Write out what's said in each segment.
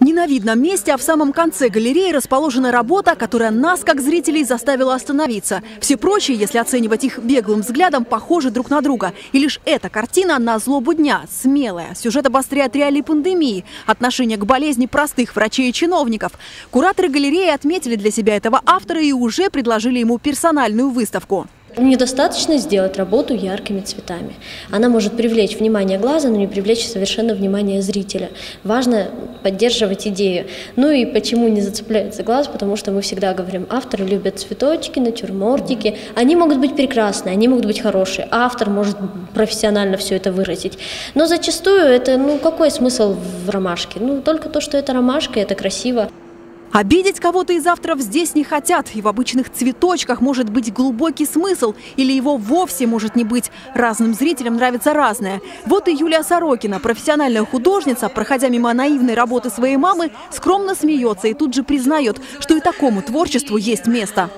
Не на видном месте, а в самом конце галереи расположена работа, которая нас, как зрителей, заставила остановиться. Все прочие, если оценивать их беглым взглядом, похожи друг на друга. И лишь эта картина на злобу дня, смелая. Сюжет обостряет реалии пандемии, отношение к болезни простых врачей и чиновников. Кураторы галереи отметили для себя этого автора и уже предложили ему персональную выставку. Недостаточно сделать работу яркими цветами. Она может привлечь внимание глаза, но не привлечь совершенно внимание зрителя. Важно поддерживать идею. Ну и почему не зацепляется глаз? Потому что мы всегда говорим, авторы любят цветочки, натюрмортики. Они могут быть прекрасные, они могут быть хорошие. Автор может профессионально все это выразить. Но зачастую это, ну какой смысл в ромашке? Ну только то, что это ромашка, это красиво. Обидеть кого-то из авторов здесь не хотят. И в обычных цветочках может быть глубокий смысл, или его вовсе может не быть. Разным зрителям нравится разное. Вот и Юлия Сорокина, профессиональная художница, проходя мимо наивной работы своей мамы, скромно смеется и тут же признает, что и такому творчеству есть место.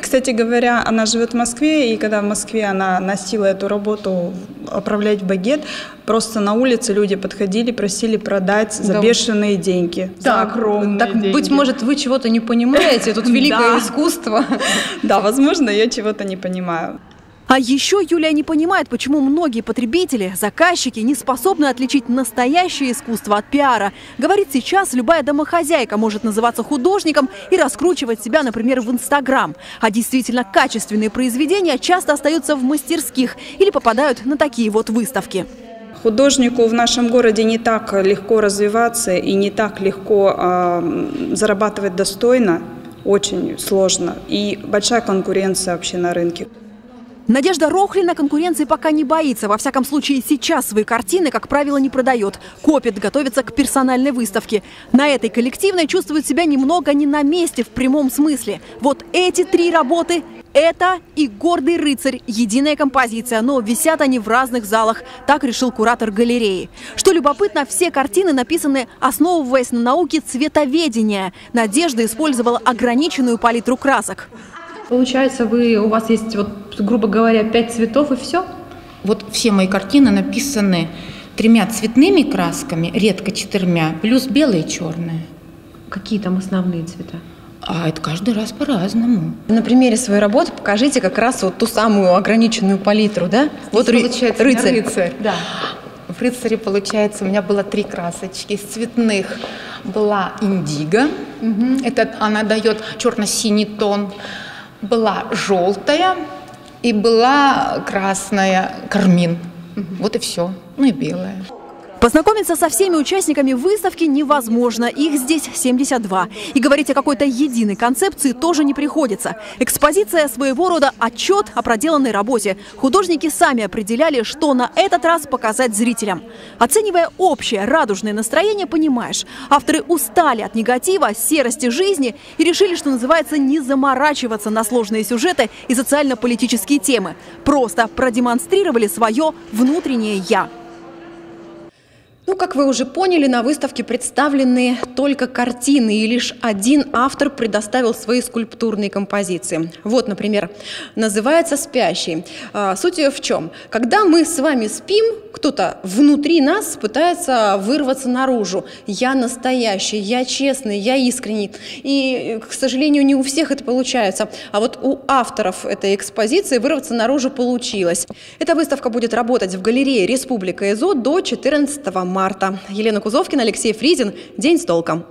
Кстати говоря, она живет в Москве, и когда в Москве она носила эту работу отправлять в багет, просто на улице люди подходили, просили продать за да. бешеные деньги, да, за огромные так, деньги. Быть может, вы чего-то не понимаете, тут великое искусство. Да, возможно, я чего-то не понимаю. А еще Юлия не понимает, почему многие потребители, заказчики не способны отличить настоящее искусство от пиара. Говорит, сейчас любая домохозяйка может называться художником и раскручивать себя, например, в Инстаграм. А действительно качественные произведения часто остаются в мастерских или попадают на такие вот выставки. Художнику в нашем городе не так легко развиваться и не так легко э, зарабатывать достойно, очень сложно. И большая конкуренция вообще на рынке. Надежда Рохлина конкуренции пока не боится. Во всяком случае, сейчас свои картины, как правило, не продает. Копит, готовится к персональной выставке. На этой коллективной чувствует себя немного не на месте в прямом смысле. Вот эти три работы это и «Гордый рыцарь» – единая композиция, но висят они в разных залах. Так решил куратор галереи. Что любопытно, все картины написаны, основываясь на науке цветоведения. Надежда использовала ограниченную палитру красок. Получается, вы, у вас есть, вот, грубо говоря, пять цветов и все? Вот все мои картины написаны тремя цветными красками, редко четырьмя, плюс белые и черные. Какие там основные цвета? А это каждый раз по-разному. На примере своей работы покажите как раз вот ту самую ограниченную палитру, да? Здесь вот получается рыцарь. рыцарь. Да. В рыцаре, получается, у меня было три красочки. Из цветных была индиго. Угу. Это она дает черно-синий тон была желтая и была красная кармин. Вот и все. Ну и белая. Познакомиться со всеми участниками выставки невозможно. Их здесь 72. И говорить о какой-то единой концепции тоже не приходится. Экспозиция своего рода отчет о проделанной работе. Художники сами определяли, что на этот раз показать зрителям. Оценивая общее радужное настроение, понимаешь, авторы устали от негатива, серости жизни и решили, что называется, не заморачиваться на сложные сюжеты и социально-политические темы. Просто продемонстрировали свое внутреннее «я». Ну, как вы уже поняли, на выставке представлены только картины, и лишь один автор предоставил свои скульптурные композиции. Вот, например, называется «Спящий». А, суть ее в чем? Когда мы с вами спим, кто-то внутри нас пытается вырваться наружу. Я настоящий, я честный, я искренний. И, к сожалению, не у всех это получается. А вот у авторов этой экспозиции вырваться наружу получилось. Эта выставка будет работать в галерее «Республика ИЗО» до 14 марта марта. Елена Кузовкина, Алексей Фризин. День с толком.